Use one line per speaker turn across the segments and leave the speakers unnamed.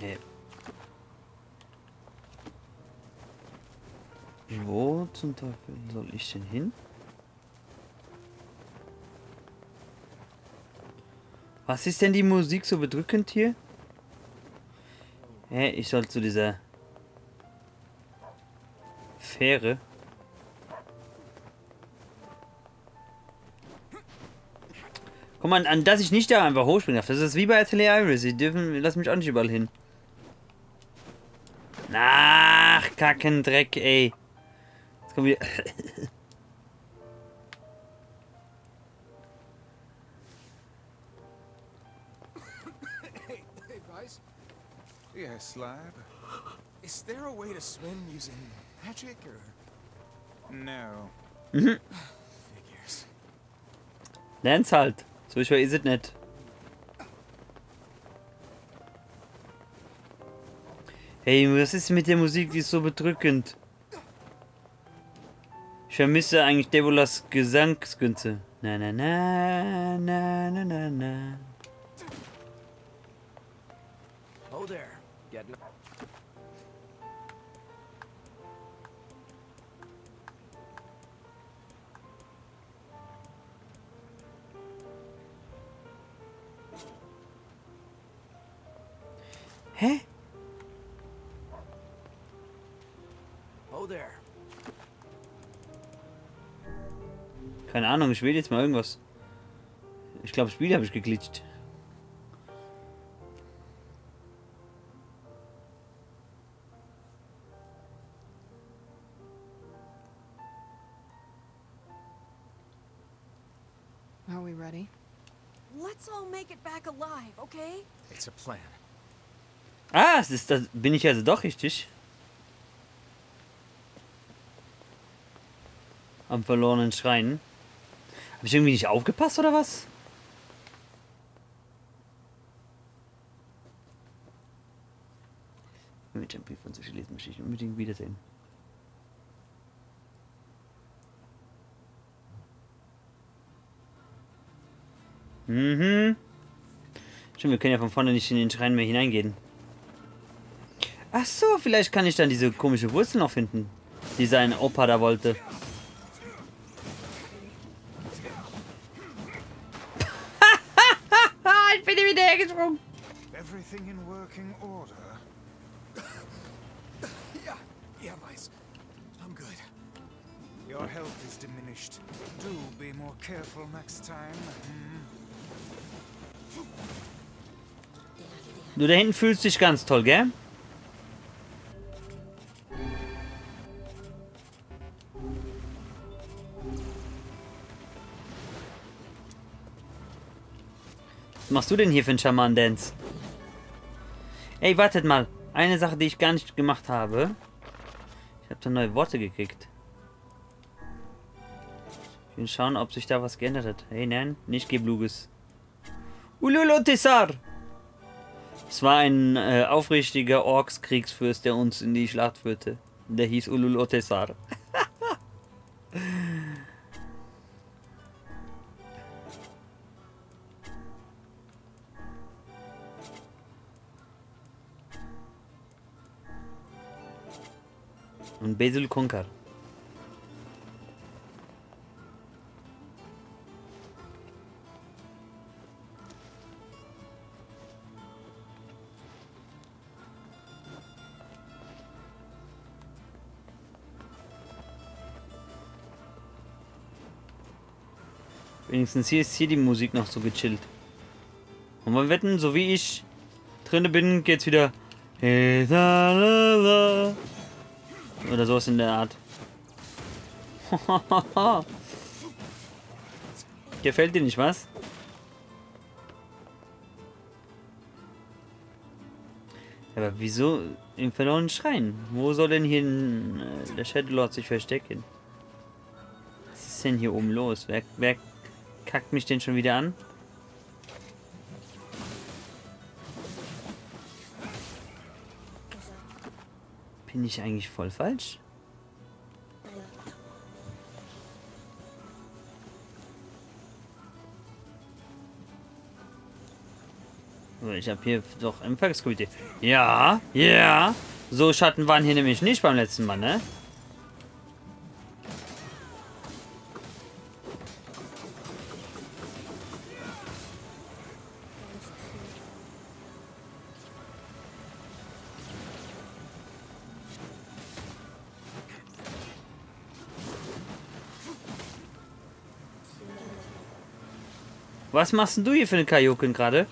Hä? Wo zum Teufel soll ich denn hin? Was ist denn die Musik so bedrückend hier? Hä, ich soll zu dieser Fähre. Guck mal, an dass ich nicht da einfach hochspringen darf. Das ist wie bei Atelier Iris. Sie dürfen, lass mich auch nicht überall hin. Ach, Kackendreck, ey. Jetzt kommen wir.
Hey, hey, Vice. Yes, lab. Is there a way to swim using magic or no? Figures.
Lern's halt. So schwer ist es nicht. Hey, was ist mit der Musik? Die ist so bedrückend. Ich vermisse eigentlich Debolas Gesangskünste. Na na na na na na na.
Oh, there. Getting.
Hä? Keine Ahnung, ich will jetzt mal irgendwas. Ich glaube, Spiel habe ich geglitscht.
Are we ready?
Let's all make it back alive, okay?
It's a plan.
Ah, es ist das, bin ich also doch richtig. Am verlorenen Schrein. Habe ich irgendwie nicht aufgepasst oder was? Mit dem Brief von Sushi lesen möchte ich unbedingt wiedersehen. Mhm. Stimmt, wir können ja von vorne nicht in den Schrein mehr hineingehen. Ach so, vielleicht kann ich dann diese komische Wurzel noch finden, die sein Opa da wollte.
Everything in working order. yeah, yeah, Vice. I'm good. Your health is diminished. Do be more careful next time. Hmm?
Du da hinten fühlst dich ganz toll, gell? Was machst du denn hier für einen Schaman-Dance? Ey, wartet mal. Eine Sache, die ich gar nicht gemacht habe. Ich habe da neue Worte gekriegt. Ich will schauen, ob sich da was geändert hat. Hey, nein, nicht Gebluges. Ululotissar! Es war ein äh, aufrichtiger Orks-Kriegsfürst, der uns in die Schlacht führte. Der hieß Ululotessar. Und Basil Konkar. Wenigstens hier ist hier die Musik noch so gechillt. Und wir wetten, so wie ich drinne bin, geht's wieder. Oder sowas in der Art. Gefällt dir nicht was? Aber wieso im verlorenen Schrein? Wo soll denn hier n- äh, der Shadowlord sich verstecken? Was ist denn hier oben los? Wer, wer kackt mich denn schon wieder an? Bin ich eigentlich voll falsch? Ich habe hier doch Empfangskomitee. Ja, ja. So Schatten waren hier nämlich nicht beim letzten Mal, ne? Was machst denn du hier für eine Kajokin gerade?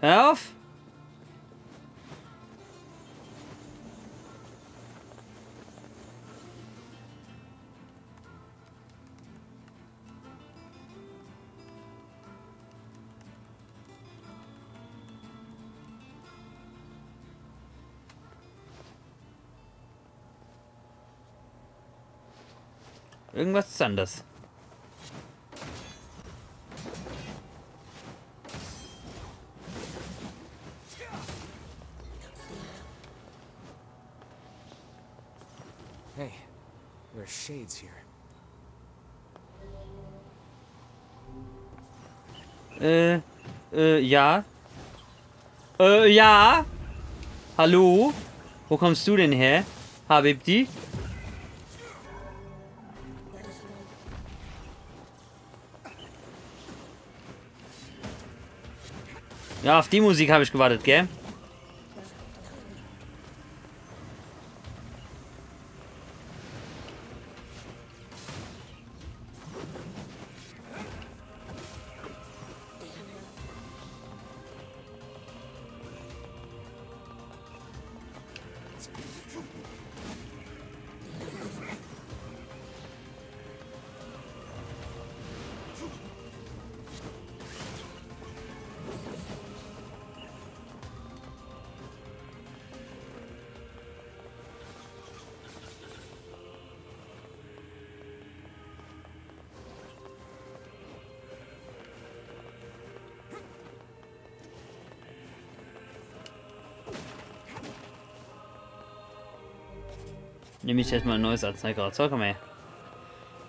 Hör auf! Irgendwas ist anders.
Hey, there are shades here.
Äh, äh, ja. Äh, ja. Hallo? Wo kommst du denn her? Habibdi? Ja, auf die Musik habe ich gewartet, gell? Nehme ich jetzt mal ein neues Arzneigrad. So, komm her.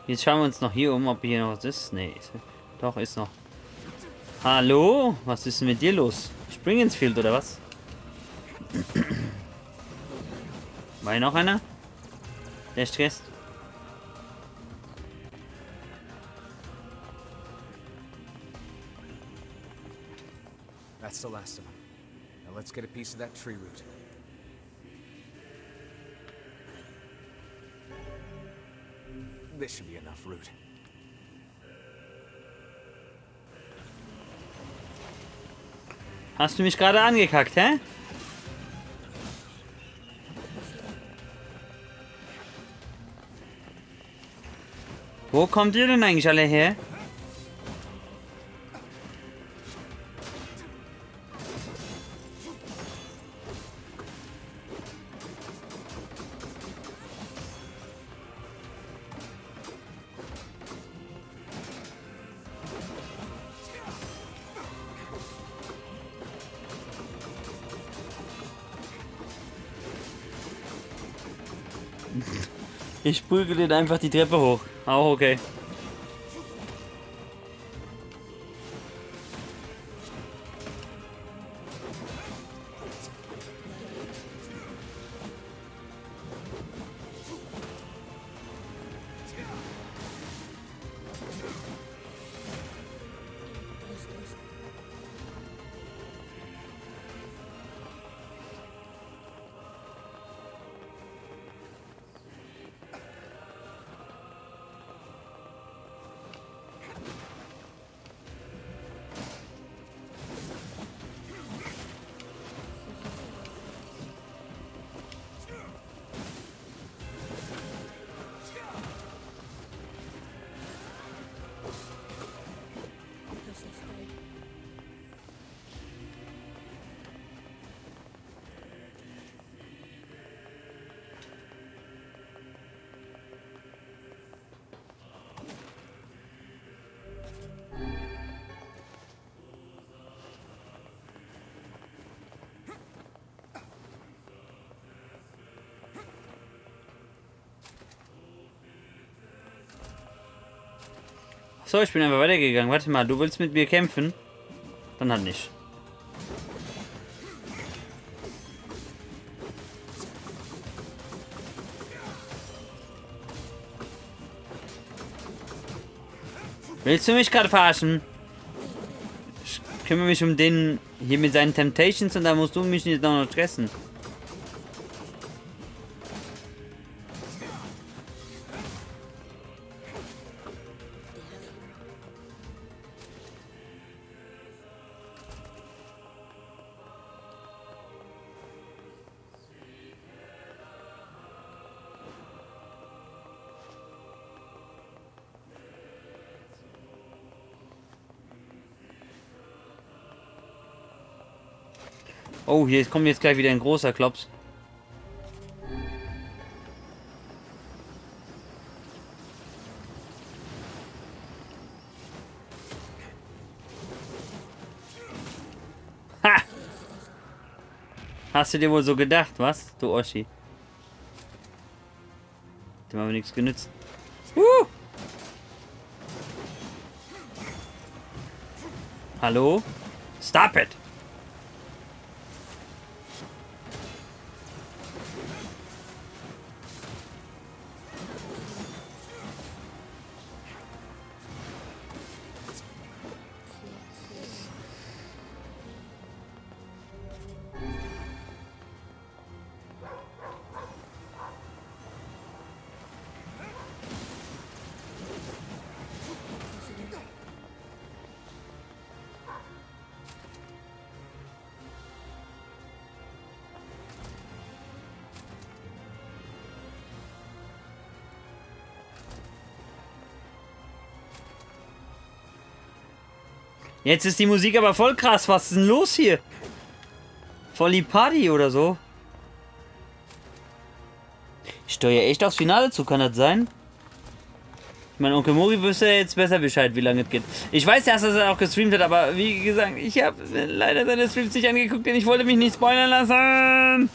Jetzt schauen wir uns noch hier um, ob hier noch was ist. Nee, ist, doch, ist noch. Hallo? Was ist denn mit dir los? Spring ins Field oder was? War hier noch einer? Der stresst?
That's the last of them. Now let's get a piece of that tree root. This should be enough root.
Hast du mich gerade angekackt, hä? Wo kommt ihr denn eigentlich alle her? Ich prügel den einfach die Treppe hoch. Auch okay. So, ich bin einfach weitergegangen. Warte mal, du willst mit mir kämpfen? Dann halt nicht. Willst du mich gerade verarschen? Ich kümmere mich um den hier mit seinen Temptations und da musst du mich nicht noch stressen. Oh, hier kommt jetzt gleich wieder ein großer Klops. Ha! Hast du dir wohl so gedacht, was? Du Oschi. Dem haben wir nichts genützt. Uh! Hallo? Stop it! Jetzt ist die Musik aber voll krass. Was ist denn los hier? Voll die Party oder so. Ich steuere echt aufs Finale zu, kann das sein? Mein Onkel Mori wüsste jetzt besser Bescheid, wie lange es geht. Ich weiß erst, dass er auch gestreamt hat, aber wie gesagt, ich habe leider seine Streams nicht angeguckt, denn ich wollte mich nicht spoilern lassen.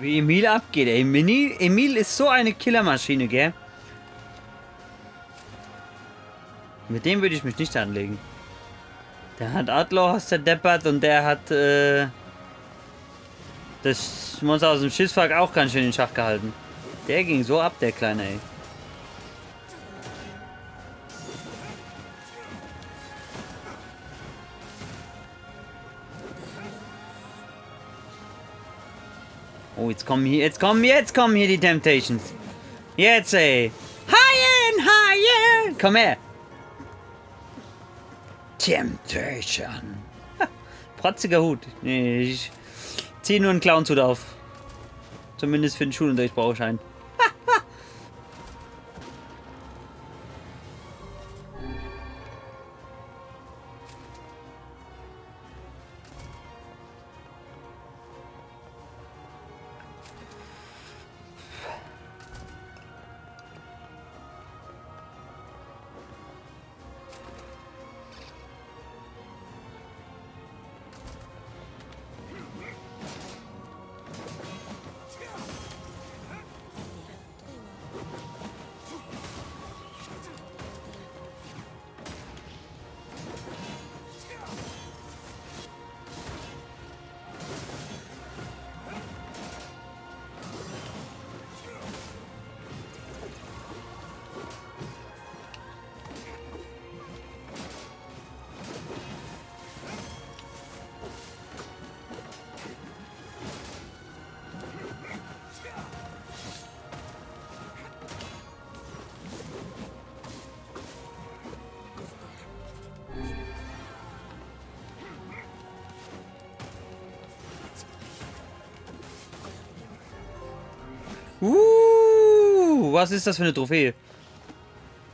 Wie Emil abgeht, ey. Emil, ist so eine Killermaschine, gell? Mit dem würde ich mich nicht anlegen. Der hat Outlaws, der deppert und der hat äh, das Monster aus dem Schiffswrack auch ganz schön in Schach gehalten. Der ging so ab, der Kleine, ey. Oh, jetzt kommen hier, jetzt kommen, jetzt kommen hier die Temptations. Jetzt, ey. Higher higher. Komm her. Temptation. Protziger Hut. Nee, ich ziehe nur einen Clownshut auf. Zumindest für den Schulunterricht brauche ich einen. Uh, was ist das für eine Trophäe?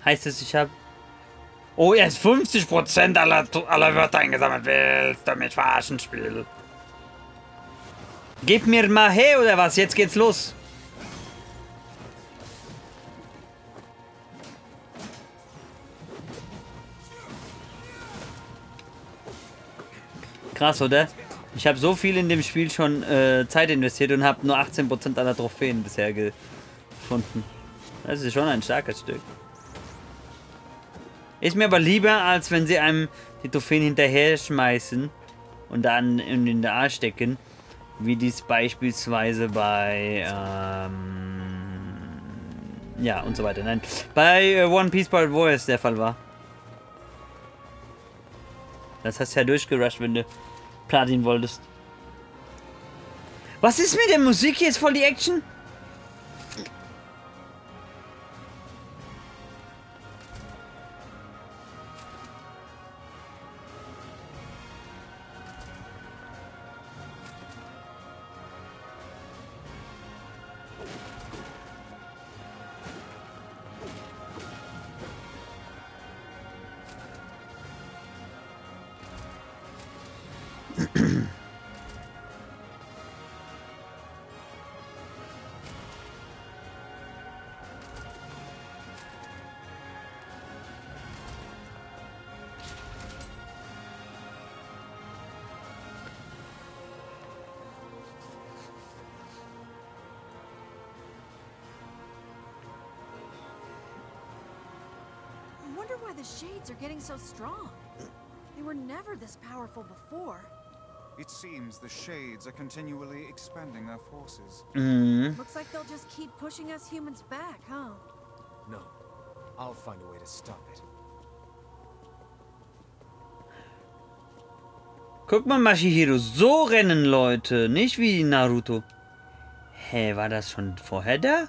Heißt es, ich habe... Oh, erst 50% aller, aller Wörter eingesammelt. Willst du mich verarschen, Spiel? Gib mir mal her, oder was? Jetzt geht's los. Krass, oder? Ich habe so viel in dem Spiel schon äh, Zeit investiert und habe nur 18% aller Trophäen bisher gefunden. Das ist schon ein starkes Stück. Ist mir aber lieber, als wenn sie einem die Trophäen hinterher schmeißen und dann in den Arsch stecken, wie dies beispielsweise bei ähm, ja und so weiter. Nein, bei äh, One Piece Part Warriors der Fall war. Das hast du ja durchgerusht, wenn du Platin wolltest. Was ist mit der Musik jetzt voll die Action?
Why the shades are getting so strong. They were never this powerful before.
It seems the Shades are continually expanding their forces.
Mhm.
Looks like they'll just keep pushing us humans back, huh?
No. I'll find a way to stop it.
Guck mal, Mashihiro, so rennen Leute, nicht wie Naruto. Hä, war das schon vorher da?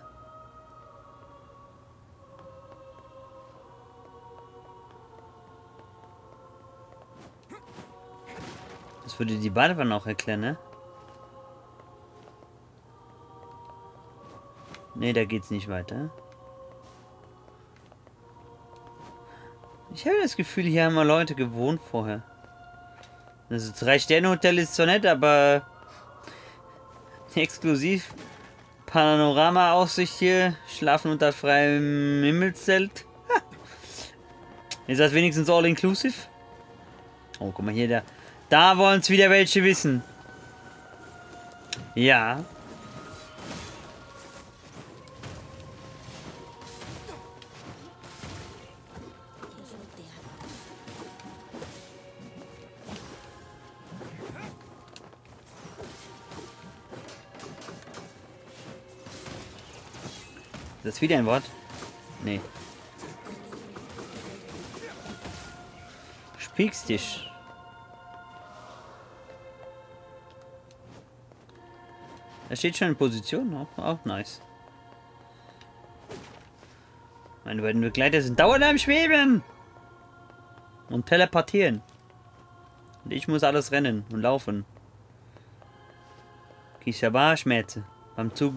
Würde die Badewanne auch erklären, ne? Ne, da geht's nicht weiter. Ich habe das Gefühl, hier haben mal Leute gewohnt vorher. Das Drei-Sterne-Hotel ist zwar nett, aber exklusiv Panorama-Aussicht hier, schlafen unter freiem Himmelszelt. Ist das wenigstens all-inclusive? Oh, guck mal hier, da, da wollen es wieder welche wissen. Ja. Ist das wieder ein Wort? Nee. Spiegst dich. Er steht schon in Position, auch, auch nice. Meine beiden Begleiter sind dauernd am Schweben. Und teleportieren. Und ich muss alles rennen und laufen. Kisaba Schmerzen. Beim Zug